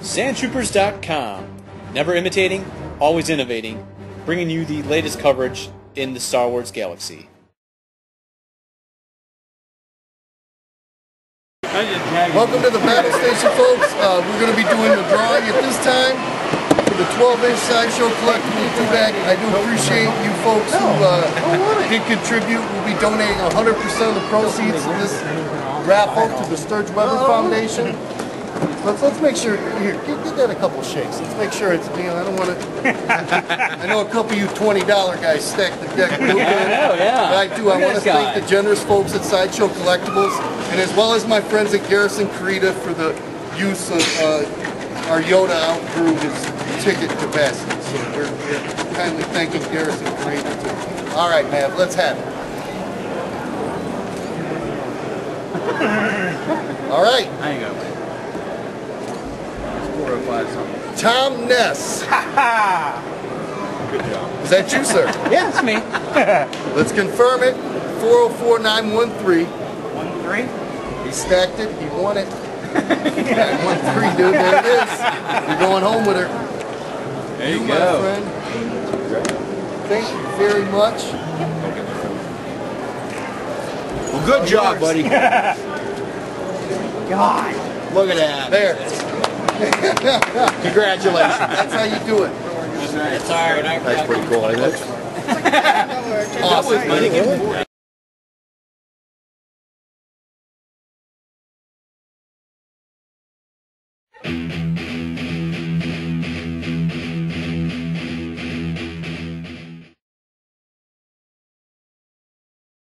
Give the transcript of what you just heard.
Sandtroopers.com. Never imitating, always innovating, bringing you the latest coverage in the Star Wars galaxy. Welcome to the battle station, folks. Uh, we're going to be doing the drawing at this time for the 12-inch Sideshow collectible Dewback. I do appreciate you folks who uh, did contribute. We'll be donating 100% of the proceeds of this raffle to the Sturge Weber Foundation. Let's let's make sure here. Get, get that a couple shakes. Let's make sure it's. You know, I don't want to. I know a couple of you twenty dollar guys stack the deck. real good. know, yeah. But I do. I want to thank the generous folks at Sideshow Collectibles, and as well as my friends at Garrison Carida for the use of uh, our Yoda outgrew his ticket capacity. So we're, we're kindly thanking Garrison Carida. Too. All right, man. Let's have it. All right. There you Four oh five something. Tom Ness. Good job. Is that you, sir? Yeah, it's me. Let's confirm it. 404913. One three. He stacked it. He won it. 913, dude. There it is. You're going home with her. There you, you my go. friend. Thank you very much. Well, good job, buddy. God. Look at that. There. Congratulations. That's how you do it. It's all right. That's pretty cool, isn't it? Awesome.